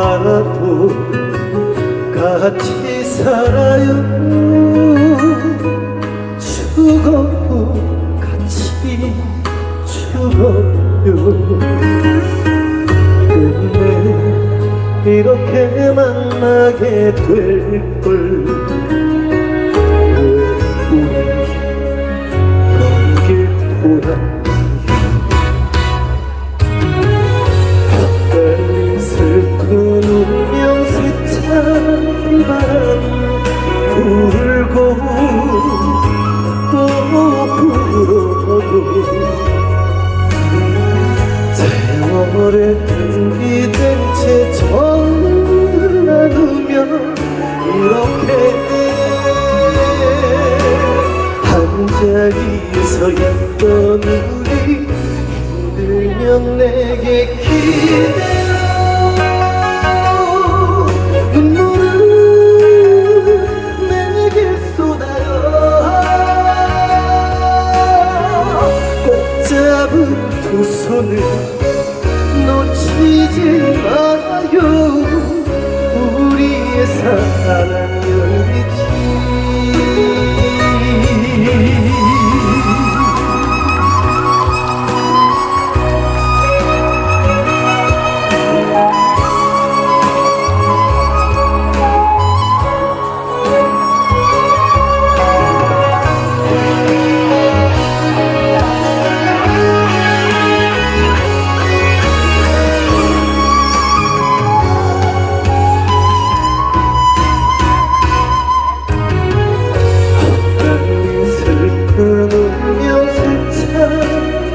바라도 같이 살아요. 죽어도 같이 죽어요. 근데 이렇게 만나게 될걸. 불고 또 불어도 세월에 등기된 채 나누며 이렇게 한 자리에서 있던 우리 힘들면 내게 기대 두 손을 놓치지 말아요. 우리의 사랑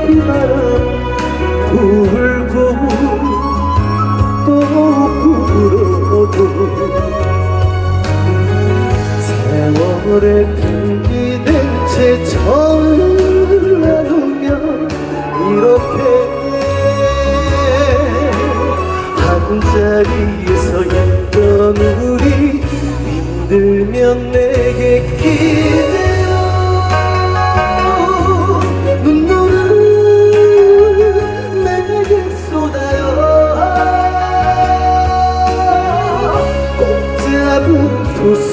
바람 불고 또 불어도 세월에 등기된 채 정을 나누며 이렇게 한 자리에서 있던 우리 힘들면 내게 기대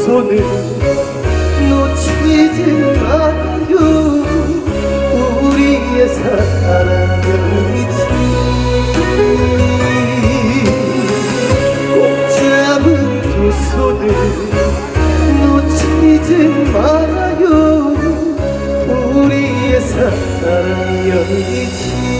손을 놓치지 마요. 우리의 사랑이지 꼭 잡은 두 손을 놓치지 마요 우리의 사랑 여기지